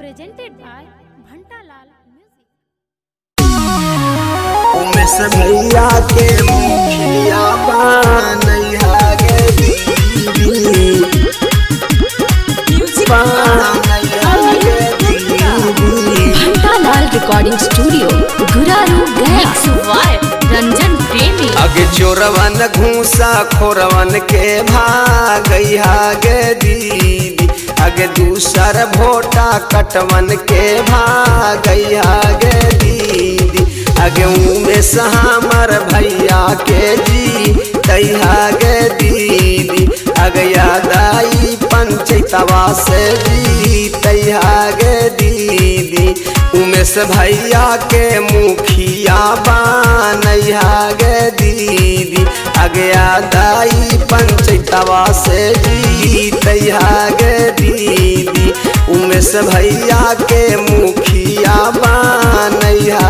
presented by Bhantalal Music. Umesh भैया के मुखिया बनैया गे दीदी बनैया गे दीदी घंटालाल रिकॉर्डिंग स्टूडियो गुरारू गया रंजन प्रेमी अगे चोरवन घूसा खोरवन के भागैया गे अगे दूसर भोटा कटवन के भागैया गे दीदी। अगे उमेश हमर भैया के जी तैया गे दीदी। अगे यादाई पंचतवा से जी तैया गे दीदी। उमेश भैया के मुखिया बनैया गे दीदी। अगे आदाई पंचतवा से जीतैया गे दीदी। उमेश भैया के मुखिया बनैया।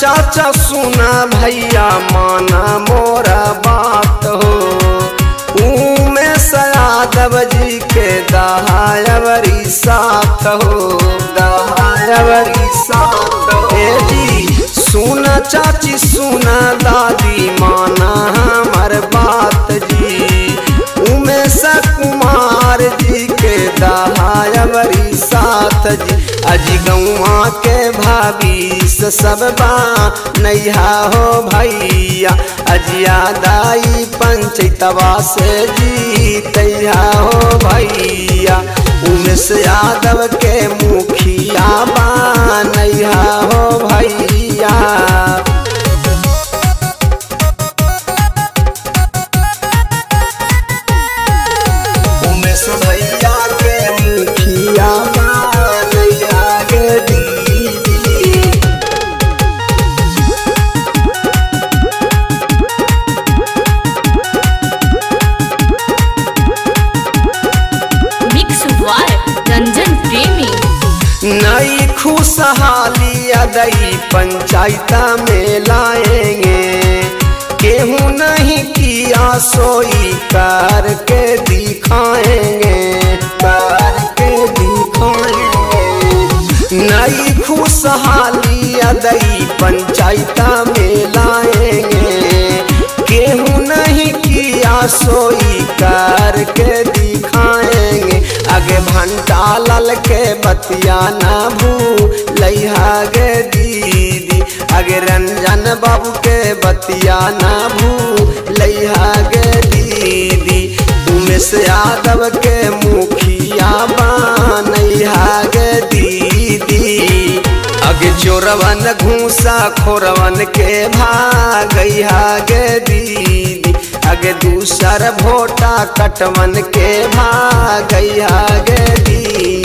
चाचा सुना भैया माना मोरा बात हो। में सयादव जी के दहायवरी साथ हो। दहायवरी साथ हो। जी, सुना चाची, सुना दादी, माना साथ अजी गौआ के से सब नैहा हो भैया। अजिया दाई पंचतवा से जी तैया हो भैया। उमेश यादव के मुखिया बा। खुशहाली अदई पंचायत में लाएँगे। केहू नहीं किया सोई करके दिखाएँगे करके दिखाएँगे। नई खुशहाली अदई पंचायत में लाएँगे लाल के बतिया ना भूलैहा गे दीदी। अगे रंजन बाबू के बतिया ना भूलैहा गे दीदी। उमेश यादव के मुखिया बनैहा गे दीदी। अगे चोरवन घूसा खोरवन के भागैया गे दीदी। अगे दूसर भोटा कटवन के भाग गे दीदी।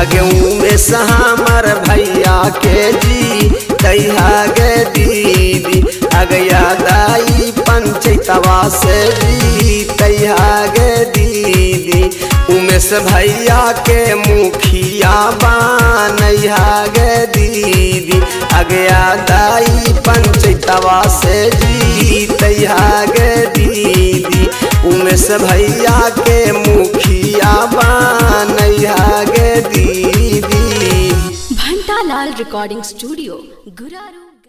उमेश हमर भैया के जी दैया गे दीदी। अगे यादाई पंचतवा से जी तैया गे दीदी। उमेश भैया के मुखिया बनैया गे दीदी। अगे आदाई पंचतवा से जी जीतैया गे दीदी। उमेश भैया के गे दीदी घंटालाल रिकॉर्डिंग स्टूडियो गुरारू